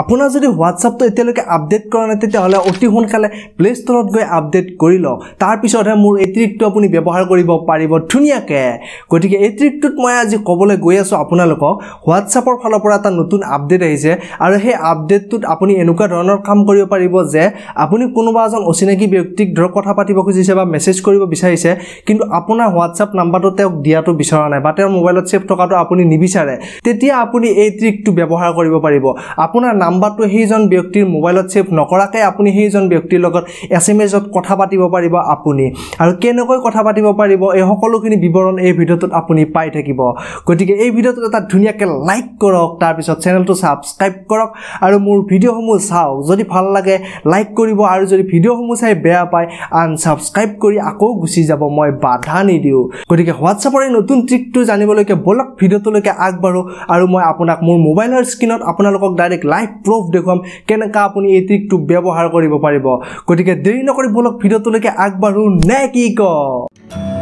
আপোনাৰ যদি হোৱাটছআপটো এতিয়ালৈকে আপডেট কৰা নাই তেতিয়াহ'লে অতি সোনকালে প্লে' ষ্ট'ৰত গৈ আপডেট কৰি লওক। তাৰপিছতহে মোৰ এই ট্ৰিকটো আপুনি ব্যৱহাৰ কৰিব পাৰিব ধুনীয়াকৈ। গতিকে এই ট্ৰিকটোত মই আজি ক'বলৈ গৈ আছোঁ আপোনালোকক। হোৱাটছআপৰ ফালৰ পৰা এটা নতুন আপডেট আহিছে আৰু সেই আপডেটটোত আপুনি এনেকুৱা ধৰণৰ কাম কৰিব পাৰিব যে আপুনি কোনোবা এজন অচিনাকি ব্যক্তিক ধৰক কথা পাতিব খুজিছে বা মেছেজ কৰিব বিচাৰিছে কিন্তু আপোনাৰ হোৱাটছআপ নাম্বাৰটো তেওঁক দিয়াটো বিচৰা নাই বা তেওঁৰ মোবাইলত ছেভ থকাটো আপুনি নিবিচাৰে তেতিয়া আপুনি এই ট্ৰিকটো ব্যৱহাৰ কৰিব পাৰিব। আপোনাৰ নাম্বাৰটো সেইজন ব্যক্তিৰ মোবাইলত ছেভ নকৰাকৈ আপুনি সেইজন ব্যক্তিৰ লগত এছ এম এছত কথা পাতিব পাৰিব আপুনি। আৰু কেনেকৈ কথা পাতিব পাৰিব এই সকলোখিনি বিৱৰণ এই ভিডিঅ'টোত আপুনি পাই থাকিব। গতিকে এই ভিডিঅ'টোত এটা ধুনীয়াকৈ লাইক কৰক তাৰপিছত চেনেলটো ছাবস্ক্ৰাইব কৰক আৰু মোৰ ভিডিঅ'সমূহ চাওক। যদি ভাল লাগে লাইক কৰিব আৰু যদি ভিডিঅ'সমূহ চাই বেয়া পায় আনছাবস্ক্ৰাইব কৰি আকৌ গুচি যাব মই বাধা নিদিওঁ। গতিকে হোৱাটছআপৰ এই নতুন ট্ৰিকটো জানিবলৈকে ব'লক ভিডিঅ'টোলৈকে আগবাঢ়ো আৰু মই আপোনাক মোৰ মোবাইলৰ স্ক্ৰীণত আপোনালোকক ডাইৰেক্ট লাইভ প্ৰুফ দেখুৱাম কেনেকৈ আপুনি এই ট্ৰিকটো ব্যৱহাৰ কৰিব পাৰিব। গতিকে দেৰি নকৰি ব'লক ভিডিঅ'টোলৈকে আগবাঢ়ো নে কি ক?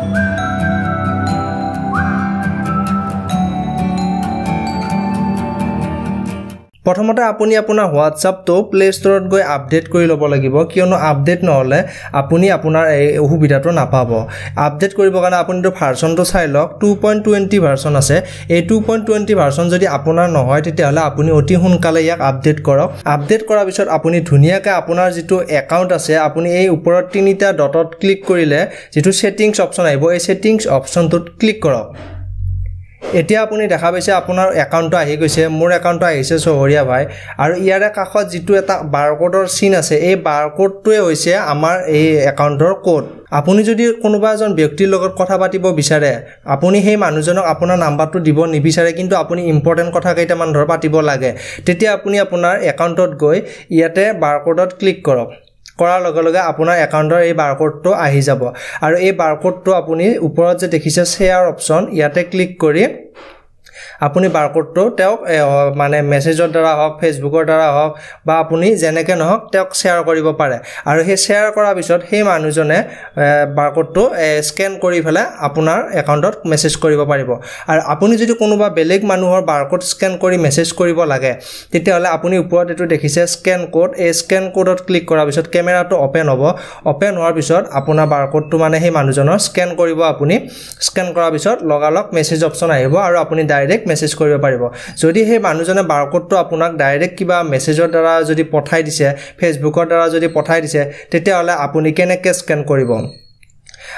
প্ৰথমতে আপুনি আপোনাৰ হোৱাটছআপটো প্লে' ষ্ট'ৰত গৈ আপডেট কৰি ল'ব লাগিব। কিয়নো আপডেট নহ'লে আপুনি আপোনাৰ এই সুবিধাটো নাপাব। আপডেট কৰিবৰ কাৰণে আপুনিতো ভাৰ্চনটো চাই লওক। টু পইণ্ট টুৱেণ্টি ভাৰ্চন আছে। এই টু পইণ্ট টুৱেণ্টি ভাৰ্চন যদি আপোনাৰ নহয় তেতিয়াহ'লে আপুনি অতি সোনকালে ইয়াক আপডেট কৰক। আপডেট কৰাৰ পিছত আপুনি ধুনীয়াকৈ আপোনাৰ যিটো একাউণ্ট আছে আপুনি এই ওপৰত তিনিটা ডটত ক্লিক কৰিলে যিটো ছেটিংছ অপশ্যন আহিব এই ছেটিংছ অপশ্যনটোত ক্লিক কৰক। এতিয়া আপুনি দেখা পাইছে আপোনাৰ একাউণ্টটো আহি গৈছে মোৰ একাউণ্টটো আহিছে চহৰীয়া ভাই। আৰু ইয়াৰে কাষত যিটো এটা বাৰক'ডৰ চিন আছে এই বাৰক'ডটোৱে হৈছে আমাৰ এই একাউণ্টৰ ক'ড আপুনি যদি কোনোবা এজন ব্যক্তিৰ লগত কথা পাতিব বিচাৰে আপুনি সেই মানুহজনক আপোনাৰ নাম্বাৰটো দিব নিবিচাৰে কিন্তু আপুনি ইম্পৰ্টেণ্ট কথা কেইটামান ধৰ পাতিব লাগে তেতিয়া আপুনি আপোনাৰ একাউণ্টত গৈ ইয়াতে বাৰক'ডত ক্লিক কৰক। কৰাৰ লগে লগে আপোনাৰ একাউণ্টৰ এই বাৰক'ডটো আহি যাব। আৰু এই বাৰক'ডটো আপুনি ওপৰত যে দেখিছে শ্বেয়াৰ অপশ্যন ইয়াতে ক্লিক কৰি আপুনি বাৰক'ডটো তেওঁক মানে মেছেজৰ দ্বাৰা হওক ফেচবুকৰ দ্বাৰা হওক বা আপুনি যেনেকৈ নহওক তেওঁক শ্বেয়াৰ কৰিব পাৰে। আৰু সেই শ্বেয়াৰ কৰাৰ পিছত সেই মানুহজনে বাৰক'ডটো স্কেন কৰি পেলাই আপোনাৰ একাউণ্টত মেছেজ কৰিব পাৰিব। আৰু আপুনি যদি কোনোবা বেলেগ মানুহৰ বাৰক'ড স্কেন কৰি মেছেজ কৰিব লাগে তেতিয়াহ'লে আপুনি ওপৰত এইটো দেখিছে স্কেন ক'ড এই স্কেন ক'ডত ক্লিক কৰাৰ পিছত কেমেৰাটো অ'পেন হ'ব। অ'পেন হোৱাৰ পিছত আপোনাৰ বাৰক'ডটো মানে সেই মানুহজনৰ স্কেন কৰিব আপুনি স্কেন কৰাৰ পিছত লগালগ মেছেজ অপশ্যন আহিব আৰু আপুনি ডাইৰেক্ট মেছেজ কৰিব পাৰিব। যদি সেই মানুহজনে বাৰক'ডটো আপোনাক ডাইৰেক্ট কিবা মেছেজৰ দ্বাৰা যদি পঠাই দিছে ফেচবুকৰ দ্বাৰা যদি পঠাই দিছে তেতিয়াহ'লে আপুনি কেনেকৈ স্কেন কৰিব?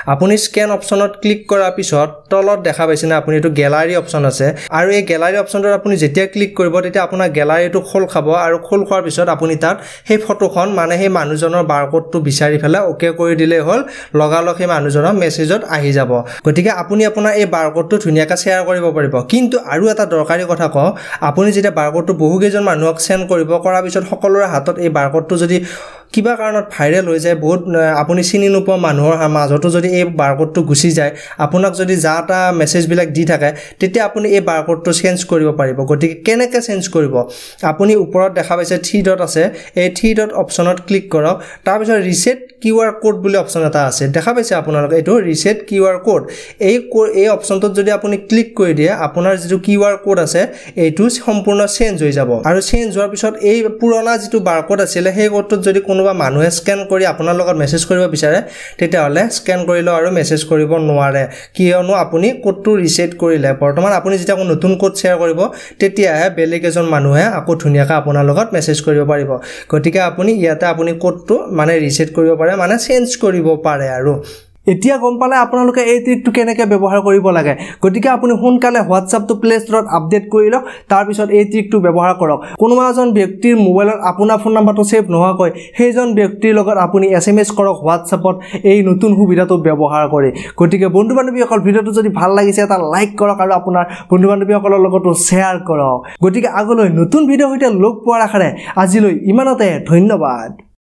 আপুনি স্কেন অপশ্যনত ক্লিক কৰাৰ পিছত তলত দেখা পাইছেনে আপুনি এইটো গেলাৰী অপশ্যন আছে আৰু এই গেলাৰী অপশ্যনটোত আপুনি যেতিয়া ক্লিক কৰিব তেতিয়া আপোনাৰ গেলাৰীটো খোল খাব আৰু খোল খোৱাৰ পিছত আপুনি তাত সেই ফটোখন মানে সেই মানুহজনৰ বাৰক'ডটো বিচাৰি পেলাই অ'কে কৰি দিলেই হ'ল লগালগ সেই মানুহজনৰ মেছেজত আহি যাব। গতিকে আপুনি আপোনাৰ এই বাৰক'ডটো ধুনীয়াকৈ শ্বেয়াৰ কৰিব পাৰিব। কিন্তু আৰু এটা দৰকাৰী কথা কওঁ আপুনি যেতিয়া বাৰক'ডটো বহুকেইজন মানুহক চেণ্ড কৰিব কৰাৰ পিছত সকলোৰে হাতত এই বাৰক'ডটো যদি কিবা কাৰণত ভাইৰেল হৈ যায় বহুত আপুনি চিনি নোপোৱা মানুহৰ মাজতো যদি এই বাৰক'ডটো গুচি যায় আপোনাক যদি যা তা মেছেজবিলাক দি থাকে তেতিয়া আপুনি এই বাৰক'ডটো চেঞ্জ কৰিব পাৰিব। গতিকে কেনেকৈ চেঞ্জ কৰিব? আপুনি ওপৰত দেখা পাইছে থ্ৰী ডট আছে। এই থ্ৰী ডট অপশ্যনত ক্লিক কৰক। তাৰপিছত ৰিছেট কিউ আৰ ক'ড বুলি অপশ্যন এটা আছে। দেখা পাইছে আপোনালোকে এইটো? ৰিছেট কিউ আৰ ক'ড এই এই অপশ্যনটোত যদি আপুনি ক্লিক কৰি দিয়ে আপোনাৰ যিটো কিউ আৰ ক'ড আছে এইটো সম্পূৰ্ণ চেঞ্জ হৈ যাব। আৰু চেঞ্জ হোৱাৰ পিছত এই পুৰণা যিটো বাৰক'ড আছিলে সেই ক'ডটোত যদি কোনোবা মানুহে স্কেন কৰি আপোনাৰ লগত মেছেজ কৰিব বিচাৰে তেতিয়াহ'লে স্কেন কৰিলেও আৰু মেছেজ কৰিব নোৱাৰে। কিয়নো আপুনি ক'ডটো ৰিছেট কৰিলে। বৰ্তমান আপুনি যেতিয়া নতুন ক'ড শ্বেয়াৰ কৰিব তেতিয়াহে বেলেগ এজন মানুহে আকৌ ধুনীয়াকৈ আপোনাৰ লগত মেছেজ কৰিব পাৰিব। গতিকে আপুনি ইয়াতে আপুনি ক'ডটো মানে ৰিছেট কৰিব পাৰে মানে চেঞ্জ কৰিব পাৰে আৰু। এতিয়া গম পালে আপোনালোকে এই ট্ৰিকটো কেনেকৈ ব্যৱহাৰ কৰিব লাগে? গতিকে আপুনি সোনকালে হোৱাটছআপটো প্লে' ষ্ট'ৰত আপডেট কৰি লওক তাৰপিছত এই ট্ৰিকটো ব্যৱহাৰ কৰক। কোনোবা এজন ব্যক্তিৰ মোবাইলত আপোনাৰ ফোন নাম্বাৰটো ছেভ নোহোৱাকৈ সেইজন ব্যক্তিৰ লগত আপুনি এছ এম এছ কৰক হোৱাটছআপত এই নতুন সুবিধাটো ব্যৱহাৰ কৰি। গতিকে বন্ধু বান্ধৱীসকল ভিডিঅ'টো যদি ভাল লাগিছে এটা লাইক কৰক আৰু আপোনাৰ বন্ধু বান্ধৱীসকলৰ লগতো শ্বেয়াৰ কৰক। গতিকে আগলৈ নতুন ভিডিঅ'ৰ সৈতে লগ পোৱাৰ আশাৰে আজিলৈ ইমানতে ধন্যবাদ।